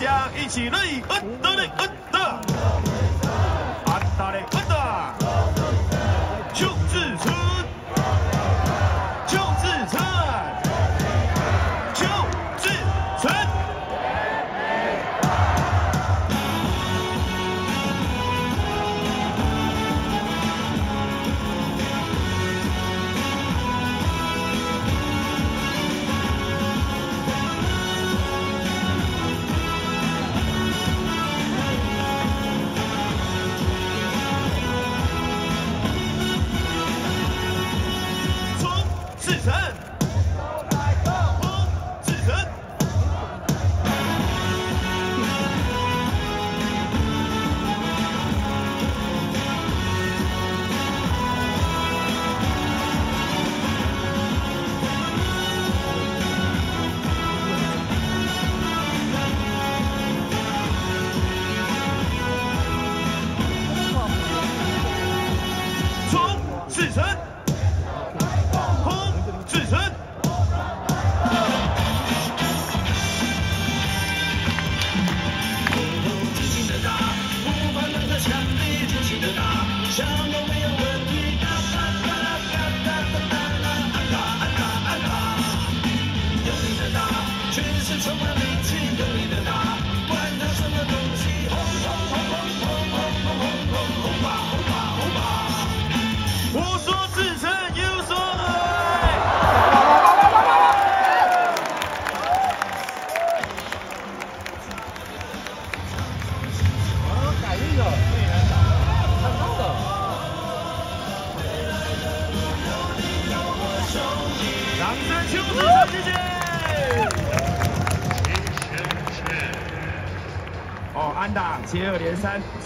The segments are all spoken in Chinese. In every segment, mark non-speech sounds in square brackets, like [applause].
大家一起努力，努力，努力。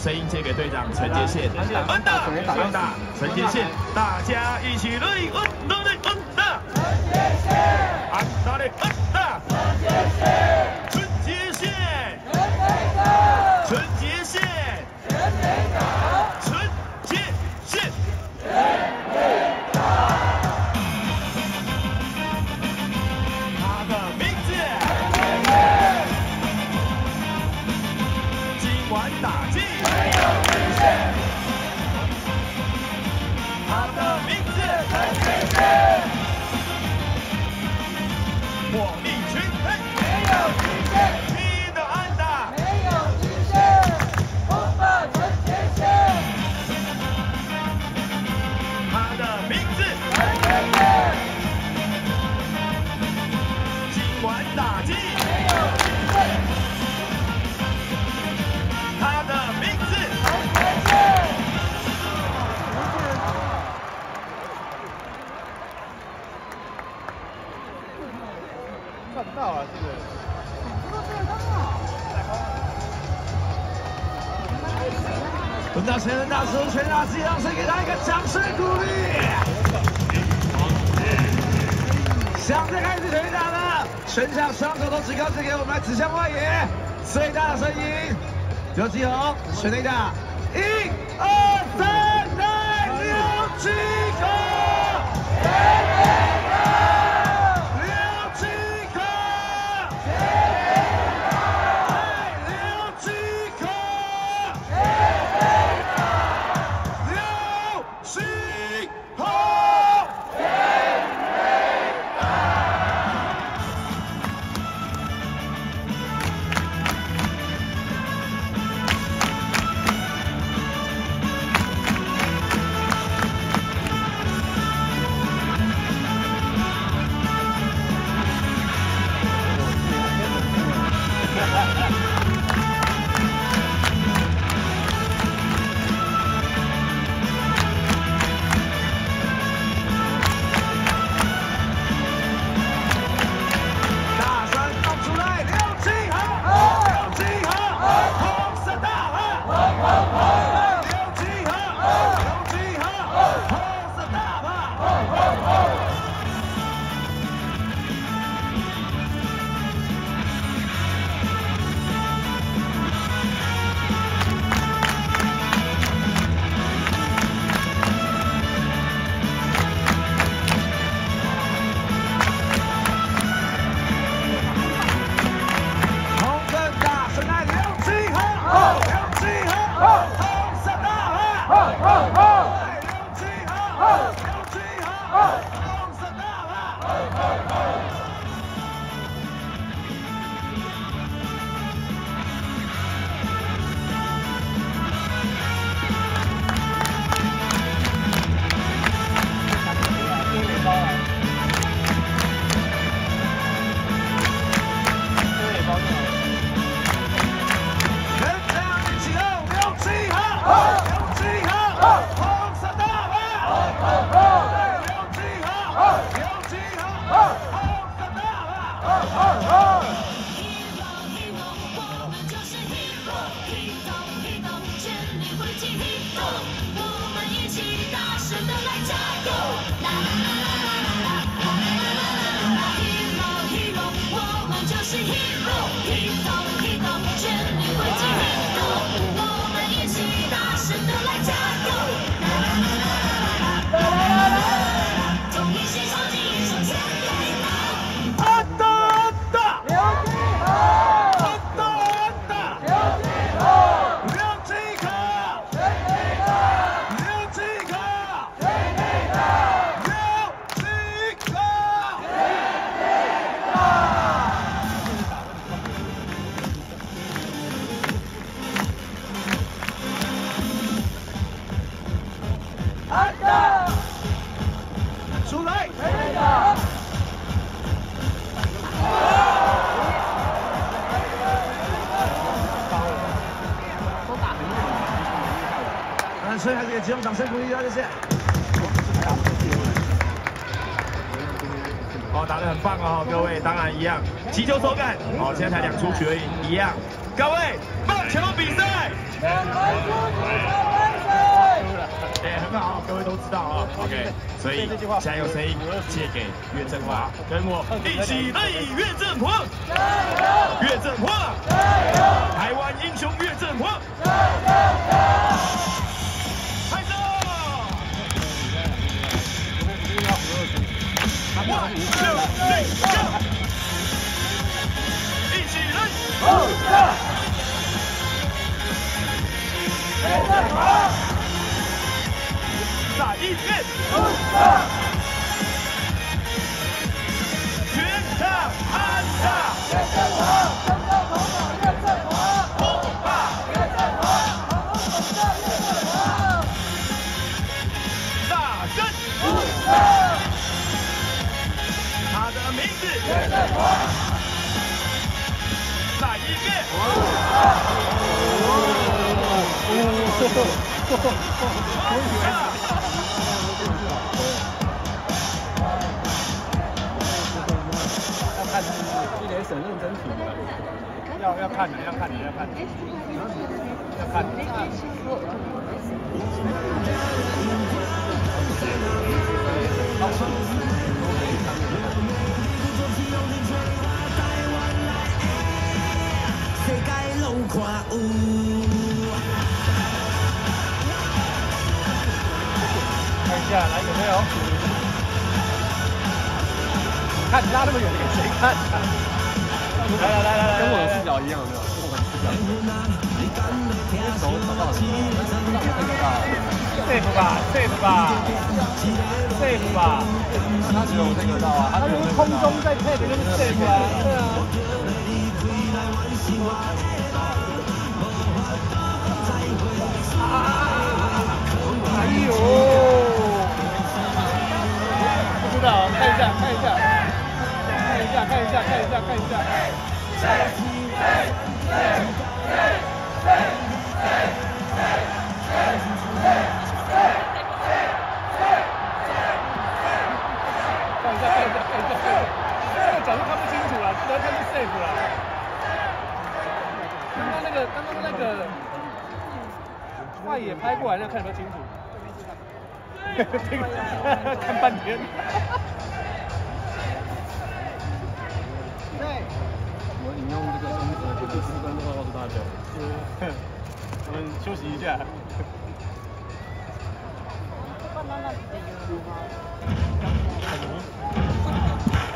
声音借给队长陈杰宪，恩大，恩大，陈杰宪，大家一起乐意，恩大嘞，恩，陈杰宪，恩大嘞，想再开始全打了，全场双手都举高，指给我们，指向外野，最大的声音，刘继、九，全内打，一、二、三、三、六、七、九。she hear. 吹，还是给集中掌声鼓励一下，谢谢。哦，打得很棒哦，各位，当然一样，击球手感，哦，现在才两出局而已，一样。各位，棒球比赛，哎，很好，各位都知道啊，OK，所以现在有声音借给岳振华，跟我一起为岳振华，岳振华，台湾英雄岳振华，再一遍！一连审认真品的，要要看的，要看的，要看的，要看的。下，来有没有？看你拉那么远，给谁看啊？来来来来来，跟我的视角一样，有没有？跟我的视角一样。手找到了，safe 吧，safe 吧，safe 吧。他只有这个到啊，他如果空中再配的就是 safe 啊，对啊。哎呦！下，看一下，看一下，看一下，看一下，看一下。看一下，看一下，看，看。这个角度看不清楚了，只能看是 safe 了。刚刚那个，刚刚那个外野拍过来，那看有没有清楚？这 [laughs] 个看半天。[laughs] 这个四分钟告诉大家，我们休息一下。[laughs] 我